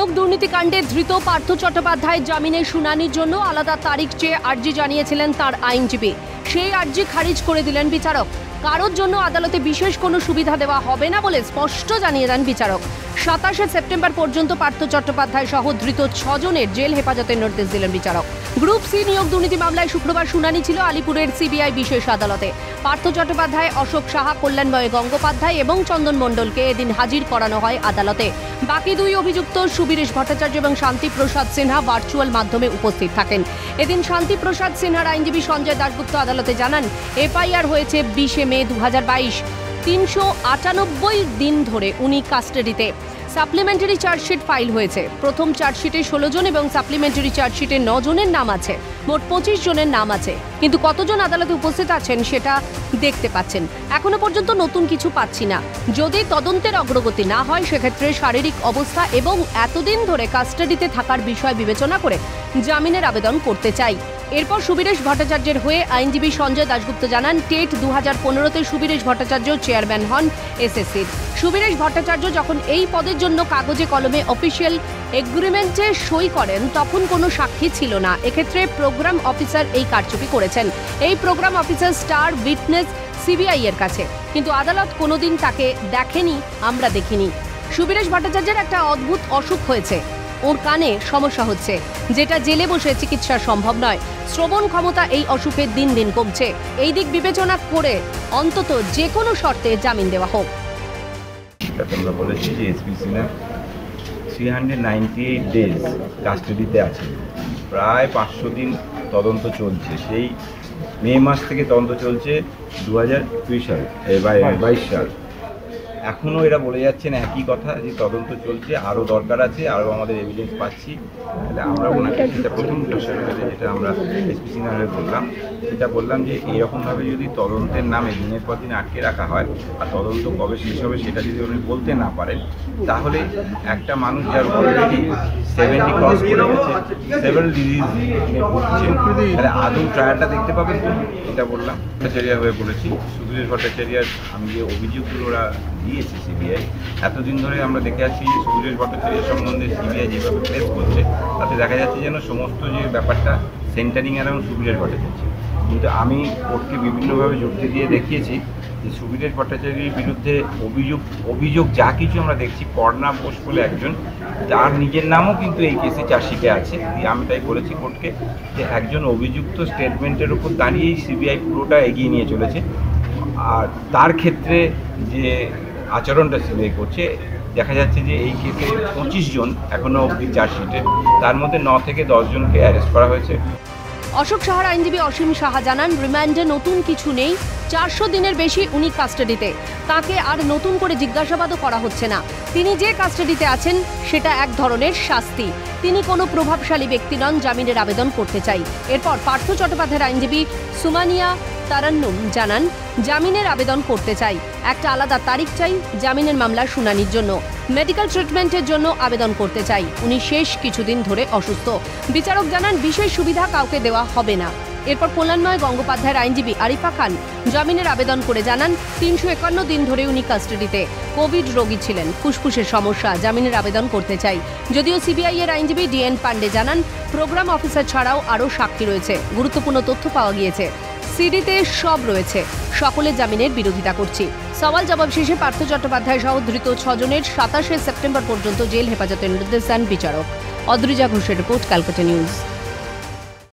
নিয়োগ দুর্নীতিকাণ্ডে ধৃত পার্থ চট্টোপাধ্যায় জামিনের শুনানির জন্য আলাদা তারিখ চেয়ে আর্জি জানিয়েছিলেন তার আইনজীবী। সেই আর্জি খারিজ করে দিলেন বিচারক। কারোর জন্য আদালতে বিশেষ কোনো সুবিধা দেওয়া হবে না বলে স্পষ্ট জানিয়ে দেন বিচারক। সাতাশে সেপ্টেম্বর পর্যন্ত পার্থ চট্টোপাধ্যায় সহ ধৃত ছজনের জেল হেফাজতের নির্দেশ দিলেন বিচারক। গ্রুপ সি নিয়োগ দুর্নীতি মামলায় শুক্রবার শুনানি ছিল আলিপুরের সিবিআই বিশেষ আদালতে। পার্থ চট্টোপাধ্যায়, অশোক সাহা, কল্যাণময় গঙ্গোপাধ্যায় এবং চন্দন মণ্ডলকে এদিন হাজির করানো হয় আদালতে। বাকি দুই অভিযুক্ত সুবীরেশ ভট্টাচার্য এবং শান্তিপ্রসাদ সিনহা ভার্চুয়াল মাধ্যমে উপস্থিত থাকেন। এদিন শান্তিপ্রসাদ সিনহার আইনজীবী সঞ্জয় দাশগুপ্ত আদালতে জানান, এফআইআর হয়েছে বিশে মে দু হাজার বাইশ, তিনশো আটানব্বই দিন ধরে উনি কাস্টাডিতে। সাপ্লিমেন্টারি চার্জশিট ফাইল হয়েছে। প্রথম চার্জশিটে ষোলো জন এবং সাপ্লিমেন্টারি চার্জশিটে ন জনের নাম আছে। মোট পঁচিশ জনের নাম আছে। কিন্তু কতজন আদালতে উপস্থিত আছেন সেটা দেখতে পাচ্ছেন। এখনও পর্যন্ত নতুন কিছু পাচ্ছি না। যদি তদন্তের অগ্রগতি না হয়, সেক্ষেত্রে শারীরিক অবস্থা এবং এতদিন ধরে কাস্টাডিতে থাকার বিষয় বিবেচনা করে জামিনের আবেদন করতে চাই। এরপর সুবীরেশ ভট্টাচার্যের হয়ে আইনজীবী সঞ্জয় দাশগুপ্ত জানান, টেট দু হাজার পনেরোতে সুবীরেশ ভট্টাচার্য চেয়ারম্যান হন এসএসসির। সুবীরেশ ভট্টাচার্য যখন এই পদের জন্য কাগজে কলমে অফিসিয়াল এগ্রিমেন্টে সই করেন, তখন কোনো সাক্ষী ছিল না। এক্ষেত্রে প্রোগ্রাম অফিসার এই কারচুপি করেছেন। এই program officer star witness CBI এর কাছে। কিন্তু আদালত কোনোদিন তাকে দেখেনি, আমরা দেখিনি। সুবীরেশ ভট্টাচার্যের একটা অদ্ভুত অসুখ হয়েছে। ওর কানে সমস্যা হচ্ছে। যেটা জেলে বসে চিকিৎসা সম্ভব নয়। শ্রবণ ক্ষমতা এই অসুখের দিন দিন কমছে। এই দিক বিবেচনা করে অন্তত যে কোনো শর্তে জামিন দেওয়া হোক। আমরা বলেছি যে SP Sinha three hundred ninety eight days কাস্টাডিতে আছে। প্রায় পাঁচশো দিন তদন্ত চলছে। সেই মে মাস থেকে তদন্ত চলছে দু হাজার দুই সাল বাইশ সাল। এখনও এরা বলে যাচ্ছেন একই কথা, যে তদন্ত চলছে আরও দরকার আছে আরও আমাদের এভিডেন্স পাচ্ছি। তাহলে আমরা ওনাকে সেটা প্রথম প্রেশারে যেটা আমরা এসপি সিনহারে বললাম। সেটা বললাম যে এইরকমভাবে যদি তদন্তের নামে দিনের পর দিন আটকে রাখা হয়, আর তদন্ত কবে শেষ হবে সেটা যদি উনি বলতে না পারেন, তাহলে একটা মানুষ যার অলরেডি সেভেন্টি ক্রস করে গেছে সেভেরাল ডিজিজ ভুগছেন, তাহলে আদৌ ট্রায়ালটা দেখতে পাবেন তো? এটা বললাম। ভট্টাচার্য হয়ে বলেছি। সুধীর ভট্টাচার্যার আমি যে অভিযোগগুলো ওরা দিয়েছে সিবিআই এতদিন ধরে আমরা দেখে আছি যে সুধীর ভট্টাচার্য সম্বন্ধে সিবিআই যেভাবে প্রেস করছে, তাতে দেখা যাচ্ছে যেন সমস্ত যে ব্যাপারটা সেন্টারিং অ্যারাউন্ড সুবীরেশ ভট্টাচার্য। কিন্তু আমি কোর্টকে বিভিন্নভাবে যুক্তি দিয়ে দেখিয়েছি যে সুবীরেশ ভট্টাচার্যের বিরুদ্ধে অভিযোগ অভিযোগ যা কিছু আমরা দেখছি কর্ণা বোস বলে একজন, তার নিজের নামও কিন্তু এই কেসে চার্জশিটে আছে। আমি তাই বলেছি কোর্টকে যে একজন অভিযুক্ত স্টেটমেন্টের উপর দাঁড়িয়েই সিবিআই পুরোটা এগিয়ে নিয়ে চলেছে। আর তার ক্ষেত্রে যে আচরণটা সিবিআই করছে। দেখা যাচ্ছে যে এই কেসে পঁচিশ জন এখনও অব্দি চার্জশিটে তার মধ্যে ন থেকে জনকে অ্যারেস্ট করা হয়েছে। অশোক সাহার আইনজীবী অসীম সাহা জানান, রিমান্ডে নতুন কিছু নেই, চারশো দিনের বেশি উনি কাস্টাডিতে তাকে আর নতুন করে জিজ্ঞাসাবাদও করা হচ্ছে না। তিনি যে কাস্টাডিতে আছেন, সেটা এক ধরনের শাস্তি। তিনি কোনো প্রভাবশালী ব্যক্তি নন, জামিনের আবেদন করতে চাই। এরপর পার্থ চট্টোপাধ্যায়ের আইনজীবী সুমানিয়া তারান্নুম জানান জামিনের আবেদন করতে চাই। একটা আলাদা তারিখ চাই জামিনের মামলার শুনানির জন্য। মেডিকেল ট্রিটমেন্টের জন্য আবেদন করতে চাই। উনি শেষ কিছুদিন ধরে অসুস্থ। বিচারক জানান, বিশেষ সুবিধা কাউকে দেওয়া হবে না। এরপর কল্যাণময় গঙ্গোপাধ্যায়ের আইনজীবী আরিফা খান জামিনের আবেদন করে জানান, তিনশো একান্ন দিন ধরে উনি কাস্টাডিতে। কোভিড রোগী ছিলেন। ফুসফুসের সমস্যা। জামিনের আবেদন করতে চাই। যদিও সিবিআই এর আইনজীবী ডিএন পান্ডে জানান, প্রোগ্রাম অফিসার ছাড়াও আরও সাক্ষী রয়েছে। গুরুত্বপূর্ণ তথ্য পাওয়া গিয়েছে। সিডিতে সব রয়েছে। সকলে জামিনের বিরোধিতা করছি। সওয়াল জবাব শেষে পার্থ চট্টোপাধ্যায় সহ ধৃত ছজনের সাতাশে সেপ্টেম্বর পর্যন্ত জেল হেফাজতের নির্দেশ দেন বিচারক। অদ্রিজা ঘোষের রিপোর্ট, ক্যালকাটা নিউজ।